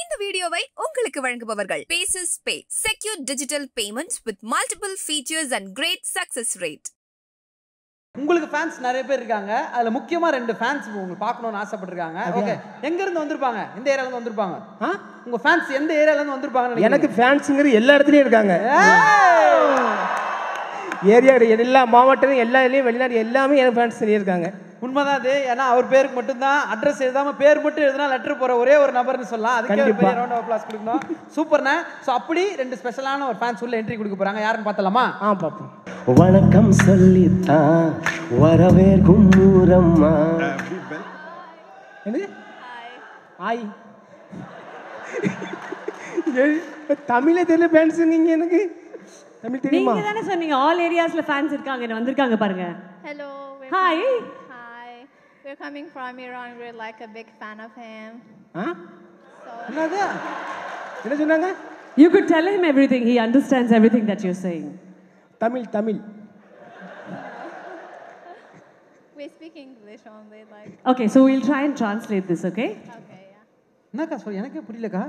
இந்த வீடியோவை உங்களுக்கு வழங்குபவர்கள் paces pay secure digital payments with multiple features and great success rate உங்களுக்கு ஃபேன்ஸ் நிறைய பேர் இருக்காங்க. அதுல முக்கியமா ரெண்டு ஃபேன்ஸ் உங்களுக்கு பார்க்கணும்னு ஆசைப்பட்டிருக்காங்க. ஓகே எங்க இருந்து வந்திருப்பாங்க? எந்த ஏரியால இருந்து வந்திருப்பாங்க. ஆ? உங்க ஃபேன்ஸ் எந்த ஏரியால இருந்து வந்திருப்பாங்க எனக்கு ஃபேன்ஸுங்கிற எல்லா இடத்துலையும் இருக்காங்க. ஏரியா எல்லா மாவட்டம் எல்லா இதுலேயும் வெளிநாடு எல்லாமே எனக்கு ஃபேன்ஸ் இருக்காங்க. உண்மைதான் அது. ஏன்னா அவர் பேருக்கு மட்டும்தான் அட்ரஸ் எழுதாம பேர் மட்டும் எழுதினா லெட்டர் போற ஒரே ஒரு நபர்னு சொல்லலாம். அதுக்கே ஒரு. பெரிய ரவுண்ட் ஆஃப் அப்ளாஸ் கொடுக்கணும். சூப்பர்ண்ணே ஸோ அப்படி ரெண்டு ஸ்பெஷலான ஒரு ஃபேன்ஸ் உள்ள என்ட்ரி கொடுக்க போறாங்க. யாருன்னு பார்த்தலாமா ஆ பார்ப்போம். வணக்கம் சொல்லித்தான் வரவேற்கும் ஊரம்மா. என்னது? ஆய் தமிழே தெரியல ஃபேன்ஸுங்க எனக்கு. தமிழ் தெரியுமா? நீங்க தானே சொன்னீங்க ஆல் ஏரியாஸ்ல ஃபேன்ஸ் இருக்காங்க. வந்திருக்காங்க பாருங்க. Coming- Hi. We're coming from Iran. We're like a big fan of him. Ah So என்னது என்ன சொன்னாங்க You could tell him everything. He understands everything that you're saying. Tamil Tamil we speak English only. Like Okay, so we'll try and translate this, okay? okay, yeah. என்னக்கா எனக்கே புரியலக்கா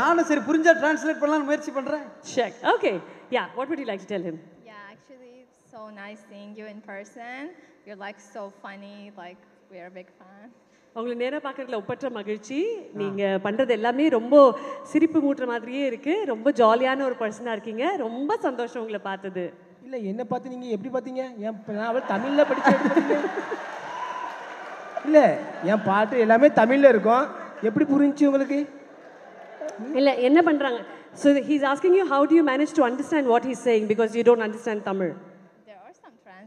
நானும் சரி புரிஞ்சா translate பண்ணலாம்னு முயற்சி பண்றேன் Check. Okay. Yeah, what would you like to tell him? So nice seeing you in person. You're like so funny. Like we're a big fan. உங்களை நேரா பார்க்கறதுல ஒப்பற்ற மகிழ்ச்சி. நீங்க பண்றது எல்லாமே ரொம்ப சிரிப்பு மூட்டுற மாதிரியே இருக்கு. ரொம்ப ஜாலியான ஒரு பர்சனா இருக்கீங்க. ரொம்ப சந்தோஷம் உங்களை பார்த்தது. இல்லை என்ன பார்த்து நீங்கள் எப்படி பார்த்தீங்க? என் நான் அவள் தமிழில் படிச்சு? இல்லை என் பாட்டு எல்லாமே தமிழில் இருக்கும். எப்படி புரிஞ்சுச்சு உங்களுக்கு? இல்ல என்ன பண்றாங்க? So he's asking you how do you manage to understand what he's saying? Because you don't understand tamil There are some translation. Ah Like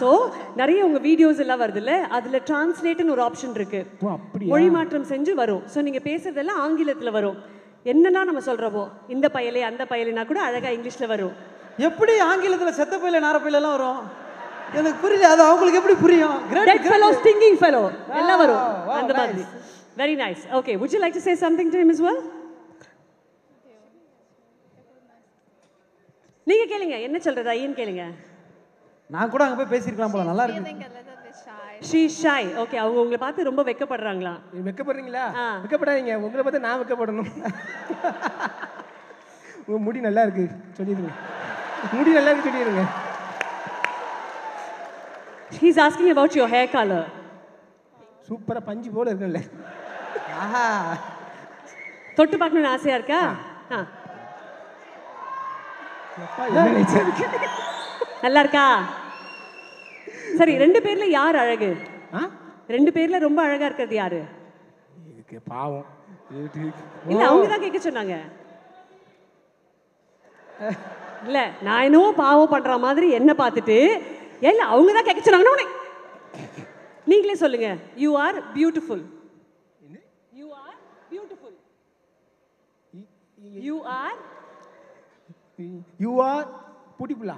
so நிறைய உங்க வீடியோஸ் எல்லாம் வருதுல்ல? அதுல டிரான்ஸ்லேட்னு ஒரு ஆப்ஷன் இருக்கு. மொழி மாற்றம் செஞ்சு வரும். ஸோ நீங்க பேசுறதெல்லாம் ஆங்கிலத்துல வரும். என்னெல்லாம் நம்ம சொல்றோமோ? இந்த பயலே அந்த பயலேனா கூட அழகா இங்கிலீஷ்ல வரும். எப்படி ஆங்கிலத்துல செத்த பையில நார பையில எல்லாம் வரும்? எனக்கு புரியல. அது அவங்களுக்கு எப்படி புரியும்? Great. ஃபெலோ ஸ்டிங்கிங் ஃபெலோ எல்லாம் வரும். அந்த மாதிரி. Very nice okay would you like to say something to him as well? நீங்க கேளுங்க. என்ன சொல்றது? ஐயன் கேளுங்க. நான் கூட அங்க போய் பேசியிருக்கலாம் போல நல்லா இருக்கு. ஷீ ஷாய் ஓகே அவங்க உங்களை பார்த்து ரொம்ப வெக்கப்படுறாங்களா? நீங்க வெக்கப்படுறீங்களா. வெக்கப்படாதீங்க. உங்களை பார்த்து நான் வெக்கப்படணும். உங்க முடி நல்லா இருக்கு சொல்லிடுங்க. முடி நல்லா இருக்கு சொல்லிடுங்க. He's asking about your hair color. சூப்பரா பஞ்சு போல இருக்குல்ல. ஆஹா. தொட்டு பார்க்கணும்னு ஆசையா இருக்கா? ஆ. நல்லா இருக்கா சரி ரெண்டு பேர்ல யார் அழகு? ரெண்டு பேர்ல ரொம்ப அழகா இருக்கிறது யாரு? இதுக்கு பாவம். இல்ல அவங்க தான் கேட்க சொன்னாங்க. இல்ல நான் என்னவோ பாவம் பண்ற மாதிரி என்ன பார்த்துட்டு இல்ல அவங்க தான் கேட்க சொன்னாங்கன்னா உன்னை- நீங்களே சொல்லுங்க. You are beautiful you are beautiful you are you are பூட்டிப்புலா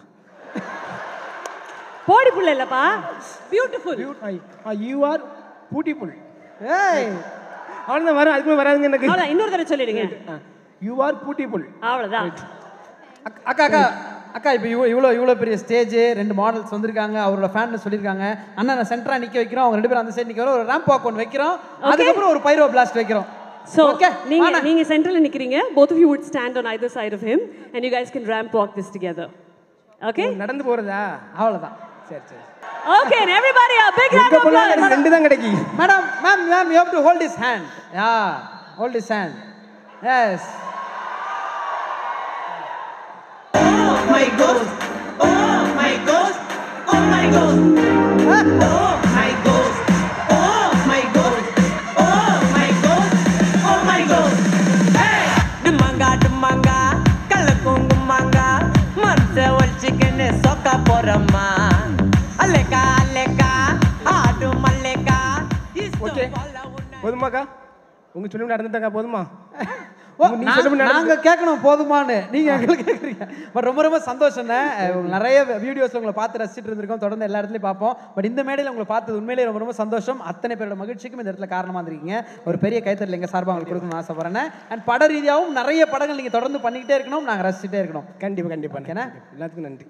போடி புள்ள இல்லப்பா பியூட்டிஃபுல் யூ ஆர் பூட்டிப்புல் ஏய். அவ்வளோதான் வரும். அதுக்குமே வராதுங்க எனக்கு. அவ்வளவுதான். இன்னொரு தடவை சொல்லிடுங்க. யூ ஆர் பூட்டிப்புல் அவ்வளவுதான். அக்- அக்கா அக்கா. அக்கா இப்போ இவ்வளோ இவ்வளோ இவ்வளோ பெரிய ஸ்டேஜ் ரெண்டு மாடல்ஸ் வந்திருக்காங்க. அவரோட ஃபேன் சொல்லியிருக்காங்க. அண்ணா நான் சென்டரா நிக்க வைக்கிறோம். அவங்க ரெண்டு பேரும் அந்த சைடு வைக்கிறோம் ஒரு ரேம்ப் வாக் ஒன்று வைக்கிறோம். அதுக்கப்புறம் ஒரு பைரோ பிளாஸ்ட் வைக்கிறோம். So, ஓகே நீங்க நீங்க சென்டர்ல நிக்கிறீங்க. Both of you would stand on either side of him and you guys can ramp walk this together. Okay? நடந்து போறதா? அவ்வளோதான் சரி சரி. Okay, and everybody a big round of applause. ரெண்டு தான் கிடைக்கும் madam ma'am ma'am you have to hold his hand ya hold his hand yes சொக்க போறம்மா. அலக்கா அலக்கா ஆடு மல்லேக்கா ஓகே. போதுமாக்கா? உங்க சொல்லி நடந்துட்டாங்க போதுமா? நாங்க- கேட்கணும் போதுமான்னு. நீங்க எங்களுக்கு கேக்குறீங்க பட் ரொம்ப ரொம்ப சந்தோஷம்ண்ணே நிறைய வீடியோஸ் உங்களை பார்த்து ரசிச்சுட்டு இருந்திருக்கோம். தொடர்ந்து எல்லா இடத்துலயும் பார்ப்போம். பட் இந்த மேடையில் உங்களை பார்த்தது உண்மையிலேயே ரொம்ப ரொம்ப சந்தோஷம். அத்தனை பேரோட மகிழ்ச்சிக்கும் இந்த இடத்துல காரணமா இருந்திருக்கீங்க. ஒரு பெரிய கைத்தறல் எங்க சார்பாக உங்களுக்கு கொடுக்கணும்னு ஆசைப்படுறேன். அண்ட் பட ரீதியாகவும் நிறைய படங்கள் நீங்க தொடர்ந்து பண்ணிக்கிட்டே இருக்கணும். நாங்க ரசிச்சுட்டே இருக்கணும். கண்டிப்பா கண்டிப்பா. ஓகேண்ணா? எல்லாத்துக்கும் நன்றி.